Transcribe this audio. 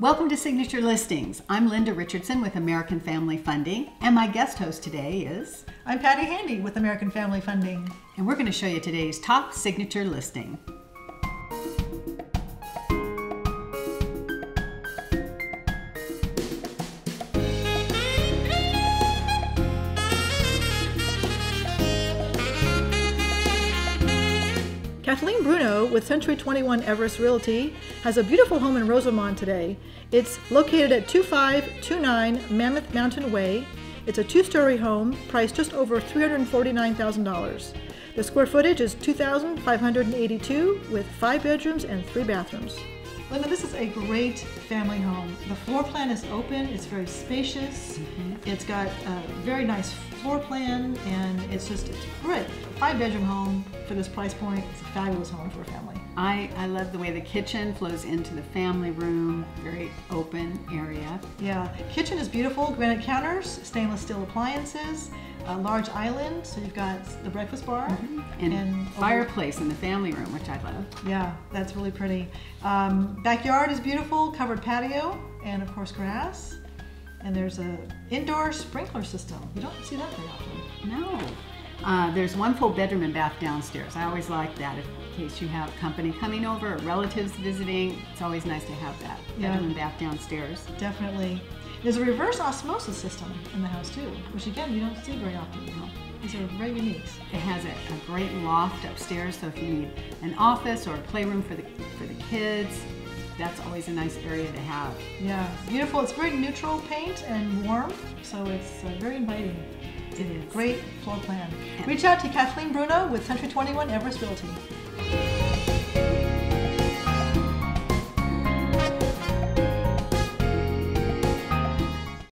Welcome to Signature Listings. I'm Linda Richardson with American Family Funding, and my guest host today is. I'm Patty Handy with American Family Funding. And we're going to show you today's top signature listing. Kathleen Bruno with Century 21 Everest Realty has a beautiful home in Rosamond today. It's located at 2529 Mammoth Mountain Way. It's a two story home priced just over $349,000. The square footage is 2,582 with five bedrooms and three bathrooms. Linda, this is a great family home. The floor plan is open, it's very spacious, mm-hmm. it's got a very nice floor plan, and it's just it's great. Five bedroom home for this price point. It's a fabulous home for a family. I, I love the way the kitchen flows into the family room, very open area. Yeah, kitchen is beautiful, granite counters, stainless steel appliances, a large island, so you've got the breakfast bar. Mm-hmm. And, and, fireplace in the family room, which I love. Yeah, that's really pretty. Um, backyard is beautiful, covered patio, and of course grass. And there's a indoor sprinkler system. You don't see that very often. No. Uh, there's one full bedroom and bath downstairs. I always like that in case you have company coming over, relatives visiting. It's always nice to have that yeah. bedroom and bath downstairs. Definitely. There's a reverse osmosis system in the house too, which again you don't see very often. No. These are very unique. It has a, a, great loft upstairs, so if you need an office or a playroom for the for the kids, that's always a nice area to have. Yeah, beautiful. It's very neutral paint and warm, so it's uh, very inviting. It is. Great floor plan. Reach out to Kathleen Bruno with Century 21 Everest Realty.